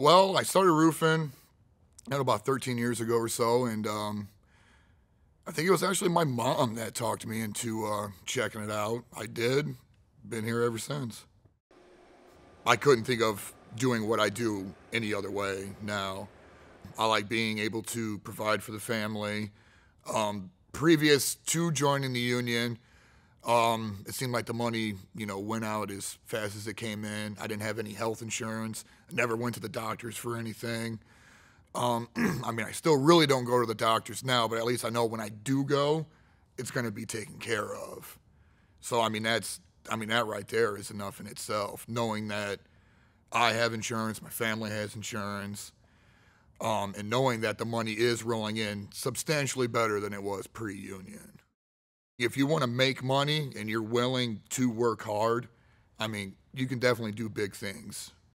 well, I started roofing about 13 years ago or so, and um, I think it was actually my mom that talked me into uh, checking it out. I did. Been here ever since. I couldn't think of doing what I do any other way now. I like being able to provide for the family. Um, previous to joining the union, um, it seemed like the money, you know, went out as fast as it came in. I didn't have any health insurance. I never went to the doctors for anything. Um, I mean, I still really don't go to the doctors now, but at least I know when I do go, it's going to be taken care of. So, I mean, that's, I mean, that right there is enough in itself, knowing that I have insurance, my family has insurance, um, and knowing that the money is rolling in substantially better than it was pre union. If you want to make money and you're willing to work hard, I mean, you can definitely do big things